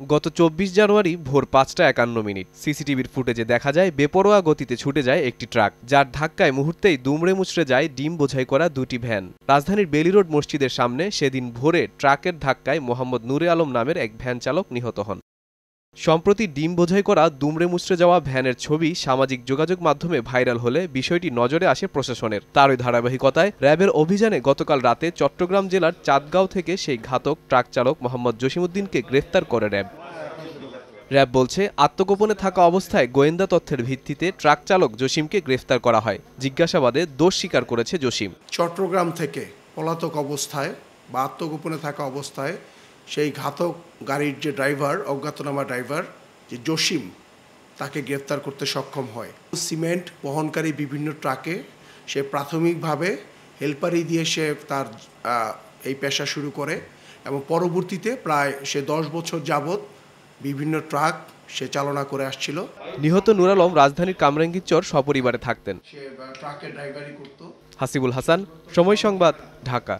গত চব্বিশ জানুয়ারি ভোর পাঁচটা একান্ন মিনিট। সিসিটিভির ফুটেজে দেখা যায়, বেপরোয়া গতিতে ছুটে যায় একটি ট্রাক, যার ধাক্কায় মুহূর্তেই দুমড়ে মুচড়ে যায় ডিম বোঝাই করা দুটি ভ্যান। রাজধানীর বেলি রোড মসজিদের সামনে সেদিন ভোরে ট্রাকের ধাক্কায় মোহাম্মদ নূরে আলম নামের এক ভ্যান চালক নিহত হন। সম্প্রতি ডিম বোঝাই করা দুমড়ে মুচড়ে যাওয়া ভ্যানের ছবি সামাজিক যোগাযোগ মাধ্যমে ভাইরাল হলে বিষয়টি নজরে আসে প্রশাসনের। তারই ধারাবাহিকতায় র্যাবের অভিযানে গতকাল রাতে চট্টগ্রাম জেলার চাঁদগাঁও থেকে সেই ঘাতক ট্রাক চালক মোহাম্মদ জসিমউদ্দিনকে গ্রেফতার করে র্যাব। র্যাব বলছে, আত্মগোপনে থাকা অবস্থায় গোয়েন্দা তথ্যের ভিত্তিতে ট্রাক চালক জসিমকে গ্রেফতার করা হয়। জিজ্ঞাসাবাদে দোষ স্বীকার করেছে জসিম। চট্টগ্রাম থেকে পলাতক অবস্থায় বা আত্মগোপনে থাকা অবস্থায় সেই ঘাতক গাড়ির যে ড্রাইভার অজ্ঞাতনামা ড্রাইভার যে জসিম তাকে গ্রেফতার করতে সক্ষম হয়। সিমেন্ট বহনকারী বিভিন্ন ট্রাকে সে প্রাথমিকভাবে হেল্পারি দিয়ে সে তার এই পেশা শুরু করে এবং পরবর্তীতে প্রায় সে দশ বছর যাবৎ বিভিন্ন ট্রাক সে চালনা করে আসছিল। নিহত নুর আলম রাজধানীর কামরাঙ্গীরচর সপরিবারে থাকতেন। সে ট্রাকের ড্রাইভারি করতো। হাসিবুল হাসান সময় সংবাদ ঢাকা।